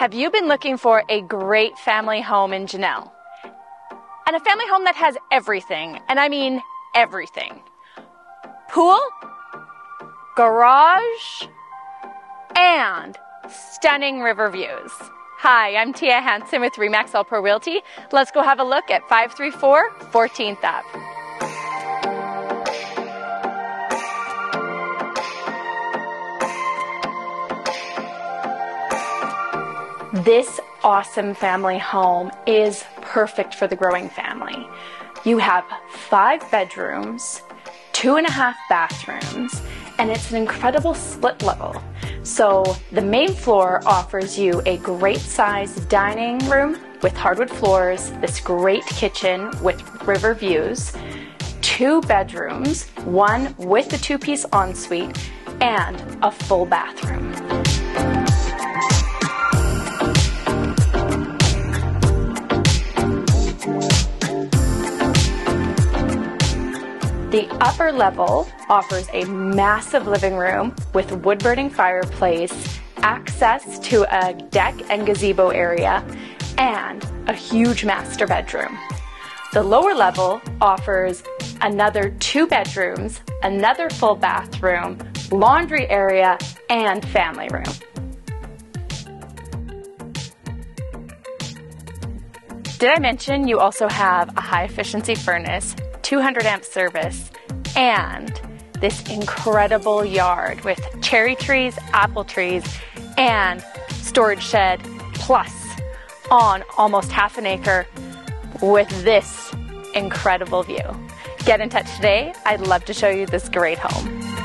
Have you been looking for a great family home in Genelle? And a family home that has everything, and I mean everything pool, garage, and stunning river views. Hi, I'm Thea Hanson with Remax All Pro Realty. Let's go have a look at 534 14th Ave. This awesome family home is perfect for the growing family. You have five bedrooms, two and a half bathrooms, and it's an incredible split level. So the main floor offers you a great sized dining room with hardwood floors, this great kitchen with river views, two bedrooms, one with the two piece ensuite, and a full bathroom. The upper level offers a massive living room with wood burning fireplace, access to a deck and gazebo area, and a huge master bedroom. The lower level offers another two bedrooms, another full bathroom, laundry area, and family room. Did I mention you also have a high efficiency furnace 200 amp service, and this incredible yard with cherry trees, apple trees, and storage shed plus on almost half an acre with this incredible view. Get in touch today. I'd love to show you this great home.